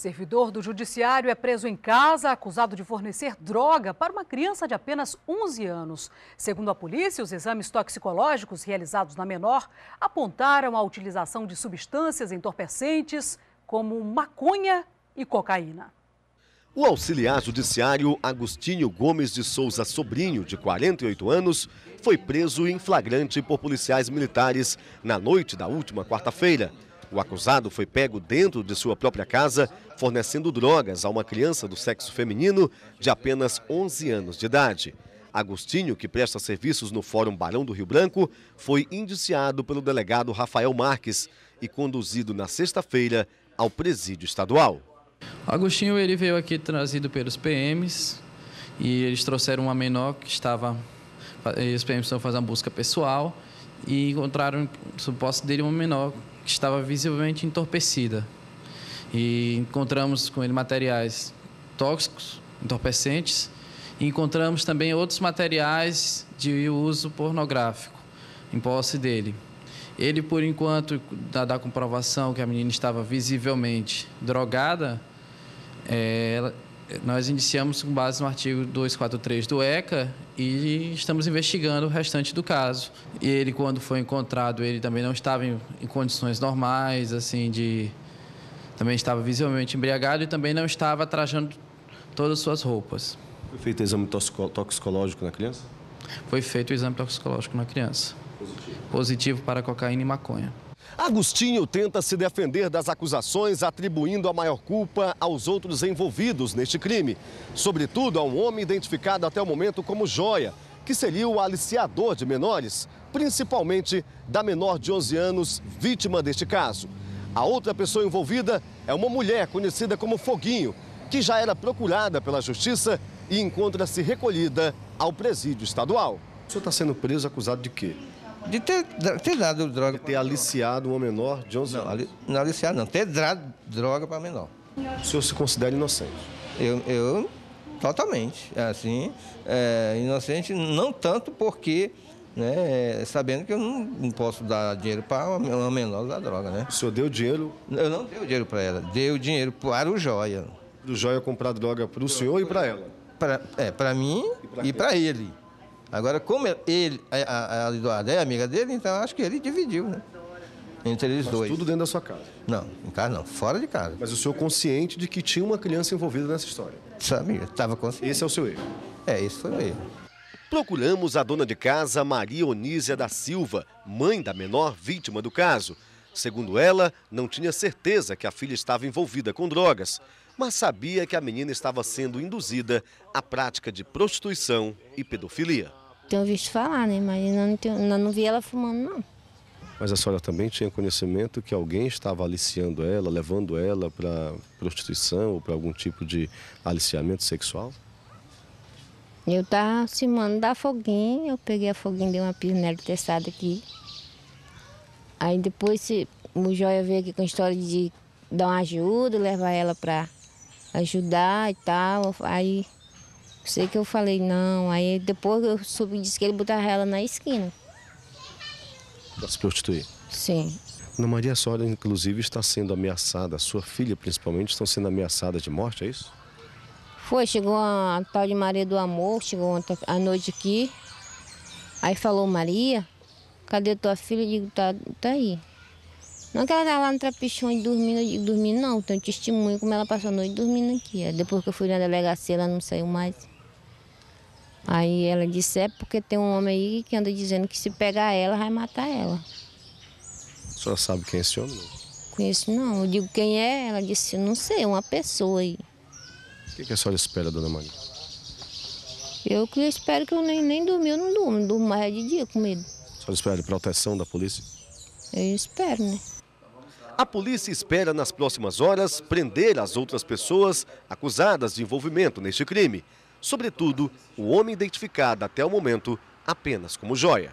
Servidor do Judiciário é preso em casa, acusado de fornecer droga para uma criança de apenas 11 anos. Segundo a polícia, os exames toxicológicos realizados na menor apontaram a utilização de substâncias entorpecentes como maconha e cocaína. O auxiliar judiciário Agostinho Gomes de Souza Sobrinho, de 48 anos, foi preso em flagrante por policiais militares na noite da última quarta-feira. O acusado foi pego dentro de sua própria casa, fornecendo drogas a uma criança do sexo feminino de apenas 11 anos de idade. Agostinho, que presta serviços no Fórum Barão do Rio Branco, foi indiciado pelo delegado Rafael Marques e conduzido na sexta-feira ao presídio estadual. Agostinho ele veio aqui trazido pelos PMs e eles trouxeram uma menor que estava. Os PMs estão fazendo uma busca pessoal e encontraram, posse dele, uma menor que estava visivelmente entorpecida. E encontramos com ele materiais tóxicos, entorpecentes, e encontramos também outros materiais de uso pornográfico em posse dele. Ele, por enquanto, da, comprovação que a menina estava visivelmente drogada, é, nós iniciamos com base no artigo 243 do ECA e estamos investigando o restante do caso. E ele, quando foi encontrado, ele também não estava em, em condições normais, assim, de... Também estava visivelmente embriagado e também não estava trajando todas as suas roupas. Foi feito exame toxicológico na criança? Foi feito o exame toxicológico na criança. Positivo. Positivo para cocaína e maconha. Agostinho tenta se defender das acusações, atribuindo a maior culpa aos outros envolvidos neste crime. Sobretudo a um homem identificado até o momento como Joia, que seria o aliciador de menores, principalmente da menor de 11 anos, vítima deste caso. A outra pessoa envolvida é uma mulher conhecida como Foguinho, que já era procurada pela justiça e encontra-se recolhida ao presídio estadual. O senhor está sendo preso acusado de quê? De ter, ter dado droga. De ter aliciado uma menor de 11 não, anos. Não, aliciado não. Ter dado droga para menor. O senhor se considera inocente? Eu, eu totalmente. É assim, é, inocente não tanto porque, né, sabendo que eu não, não posso dar dinheiro para uma menor da droga, né? O senhor deu dinheiro? Eu não dei dinheiro para ela. Deu dinheiro para o Joia. Do Joia comprar droga para o senhor e para ela? Pra, é, para mim e para ele. Agora, como ele, a, a Eduardo é amiga dele, então acho que ele dividiu, né? Entre eles Mas dois. tudo dentro da sua casa? Não, em casa não, fora de casa. Mas o senhor consciente de que tinha uma criança envolvida nessa história? Sabia, estava consciente. Esse é o seu erro? É, esse foi o erro. Procuramos a dona de casa, Maria Onísia da Silva, mãe da menor vítima do caso. Segundo ela, não tinha certeza que a filha estava envolvida com drogas, mas sabia que a menina estava sendo induzida à prática de prostituição e pedofilia. Tenho visto falar, né? Mas não, não, não vi ela fumando, não. Mas a senhora também tinha conhecimento que alguém estava aliciando ela, levando ela para prostituição ou para algum tipo de aliciamento sexual? Eu estava acimando da foguinha, eu peguei a foguinha, dei uma pisnela testada aqui. Aí depois o Joia veio aqui com a história de dar uma ajuda, levar ela para ajudar e tal. Aí Sei que eu falei não, aí depois eu soube disse que ele botava ela na esquina. Para se prostituir? Sim. Ana Maria, a senhora inclusive está sendo ameaçada, sua filha principalmente estão sendo ameaçadas de morte, é isso? Foi, chegou a, a tal de Maria do Amor, chegou ontem à noite aqui. Aí falou, Maria, cadê tua filha? Eu digo, tá, tá aí. Não que ela estava lá no trapichão dormindo, dormindo, não. Um testemunho como ela passou a noite dormindo aqui. Depois que eu fui na delegacia, ela não saiu mais. Aí ela disse, é porque tem um homem aí que anda dizendo que se pegar ela, vai matar ela. A senhora sabe quem é esse homem? Não? Conheço não. Eu digo quem é, ela disse, não sei, uma pessoa aí. O que, que a senhora espera, dona Maria? Eu que espero que eu nem, nem dormir, eu não durmo, durmo mais de dia com medo. A senhora espera de proteção da polícia? Eu espero, né? A polícia espera nas próximas horas prender as outras pessoas acusadas de envolvimento neste crime sobretudo o homem identificado até o momento apenas como joia.